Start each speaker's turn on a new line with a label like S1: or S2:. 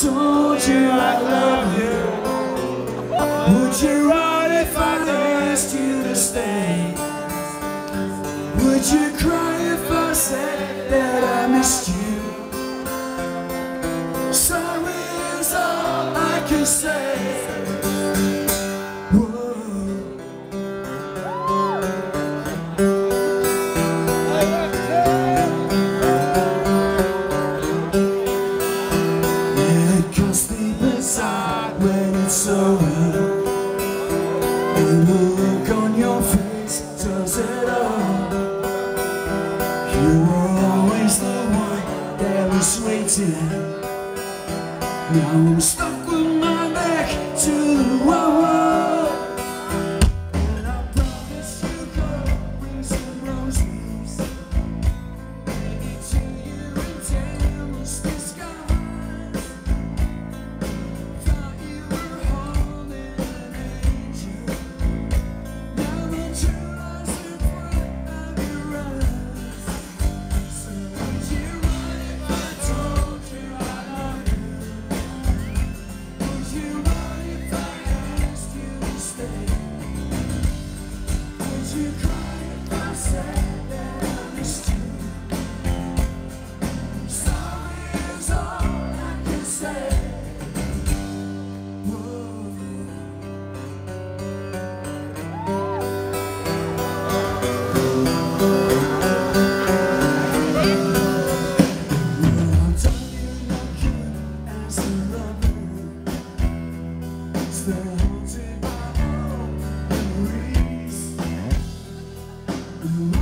S1: Told you I love you? Would you run if I asked you to stay? Would you cry if I said that I missed you? Sorry is all I can say. You were always the one that was waiting. Now I'm stuck Mm-hmm.